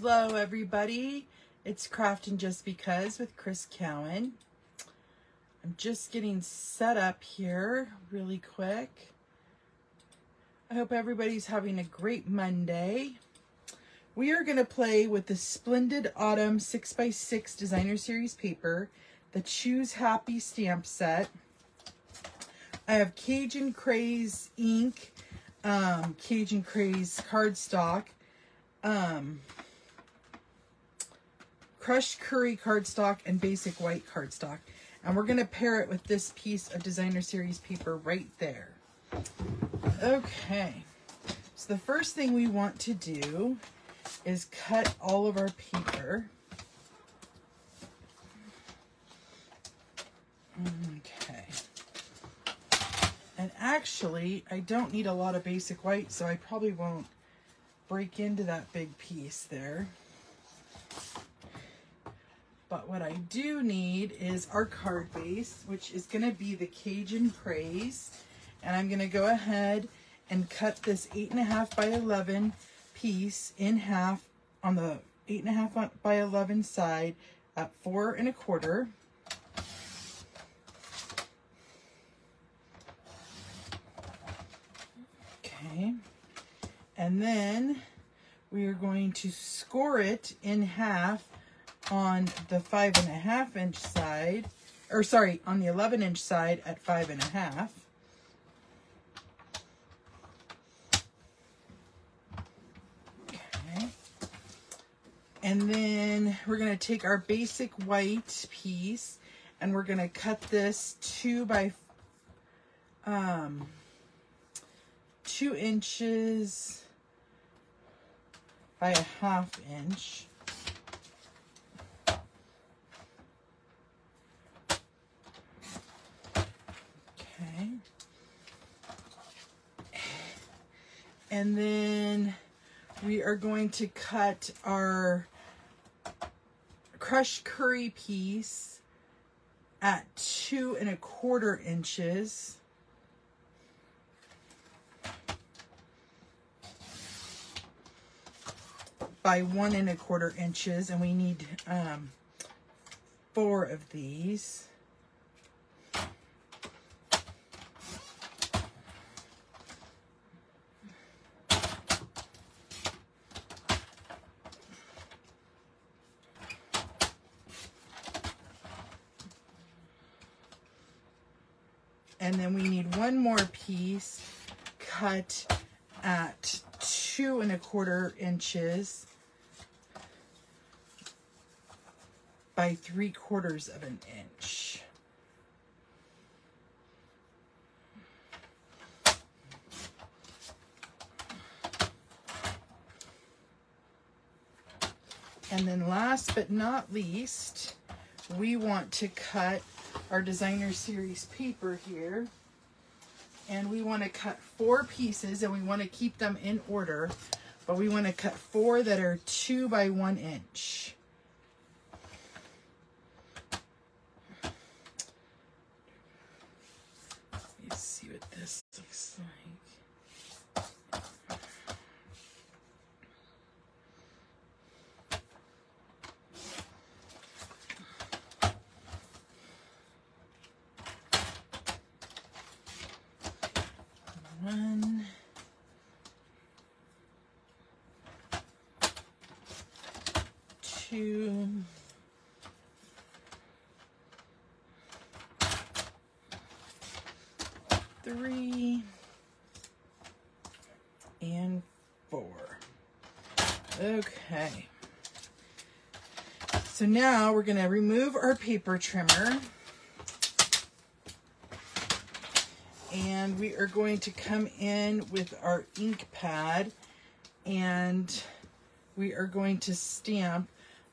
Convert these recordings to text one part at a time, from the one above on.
Hello, everybody. It's Crafting Just Because with Chris Cowan. I'm just getting set up here really quick. I hope everybody's having a great Monday. We are going to play with the Splendid Autumn 6x6 Designer Series paper, the Choose Happy stamp set. I have Cajun Craze ink, um, Cajun Craze cardstock, um, crushed curry cardstock and basic white cardstock. And we're going to pair it with this piece of designer series paper right there. Okay, so the first thing we want to do is cut all of our paper. Okay. And actually, I don't need a lot of basic white, so I probably won't break into that big piece there. But what I do need is our card base, which is going to be the Cajun Craze. And I'm going to go ahead and cut this 8.5 by 11 piece in half on the 8.5 by 11 side at 4 and a quarter. Okay. And then we are going to score it in half on the five and a half inch side, or sorry, on the 11 inch side at five and a half. Okay. And then we're going to take our basic white piece and we're going to cut this two by um, two inches by a half inch. And then we are going to cut our crushed curry piece at two and a quarter inches. by one and a quarter inches and we need um, four of these. And then we need one more piece cut at two and a quarter inches by three quarters of an inch. And then last but not least, we want to cut our designer series paper here. And we want to cut four pieces and we want to keep them in order. But we want to cut four that are two by one inch. Let's see what this looks like. One. Two. Three. And four. Okay. So now we're going to remove our paper trimmer. and we are going to come in with our ink pad and we are going to stamp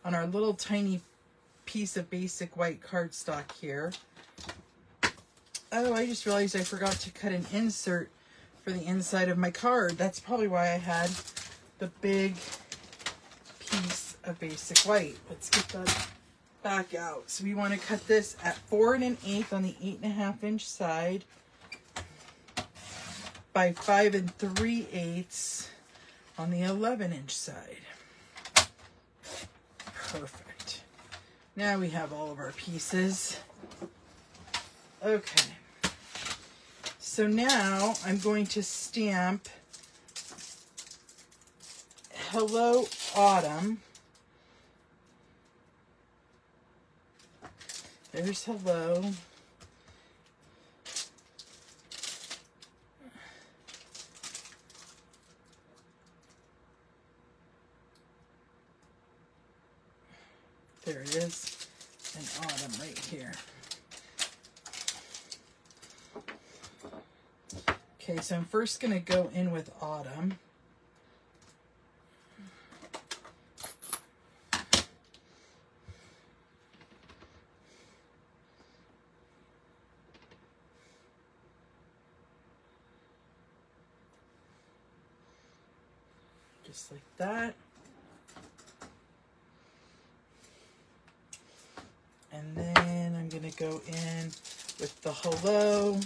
on our little tiny piece of basic white cardstock here. Oh, I just realized I forgot to cut an insert for the inside of my card. That's probably why I had the big piece of basic white. Let's get that back out. So we want to cut this at four and an eighth on the eight and a half inch side by five and three eighths on the 11 inch side. Perfect. Now we have all of our pieces. Okay. So now I'm going to stamp Hello Autumn. There's hello. There it is, and autumn right here. Okay, so I'm first going to go in with autumn. Just like that. And then I'm going to go in with the hello.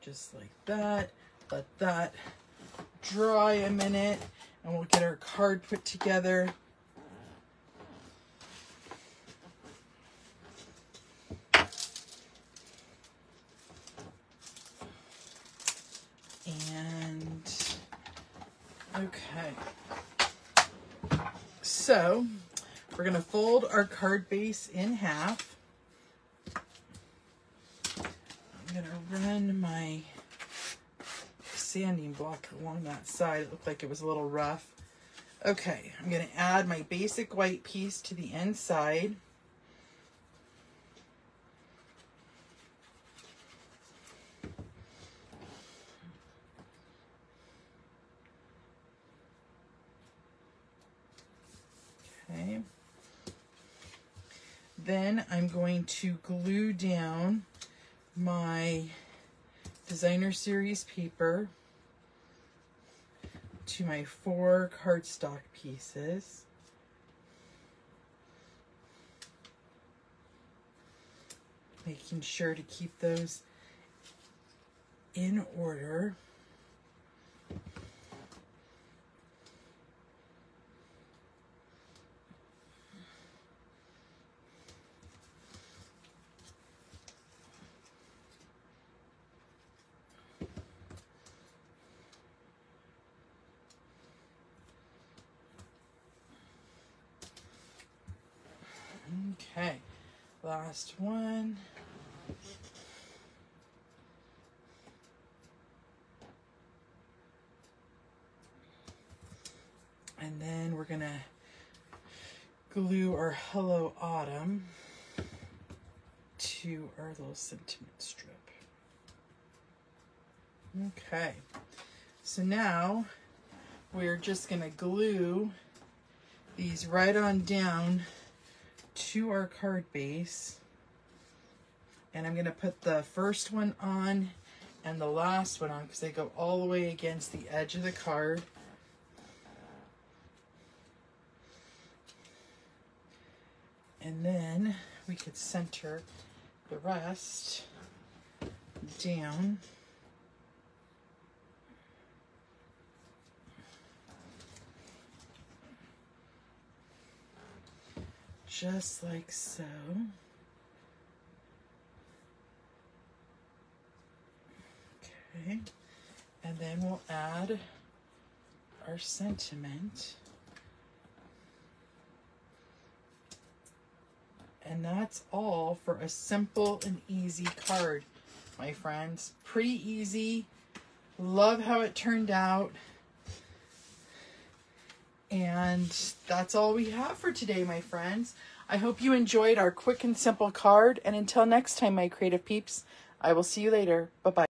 Just like that. Let that dry a minute and we'll get our card put together. And okay. So we're going to fold our card base in half. I'm going to run my sanding block along that side. It looked like it was a little rough. Okay, I'm going to add my basic white piece to the inside. Okay. Then I'm going to glue down my designer series paper to my four cardstock pieces. Making sure to keep those in order. Okay, last one. And then we're gonna glue our Hello Autumn to our little sentiment strip. Okay, so now we're just gonna glue these right on down to our card base. And I'm going to put the first one on and the last one on because they go all the way against the edge of the card. And then we could center the rest down. Just like so. Okay, and then we'll add our sentiment. And that's all for a simple and easy card, my friends. Pretty easy. Love how it turned out. And that's all we have for today, my friends. I hope you enjoyed our quick and simple card. And until next time, my creative peeps, I will see you later. Bye-bye.